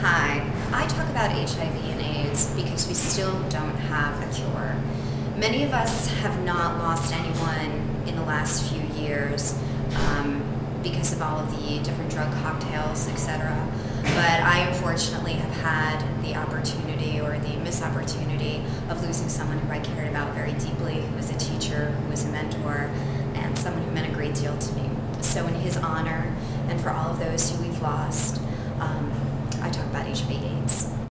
Hi, I talk about HIV and AIDS because we still don't have a cure. Many of us have not lost anyone in the last few years um, because of all of the different drug cocktails, etc. But I unfortunately have had the opportunity or the misopportunity of losing someone who I cared about very deeply, who was a teacher, who was a mentor, and someone who meant a great deal to me. So in his honor, and for all of those who we've lost, um,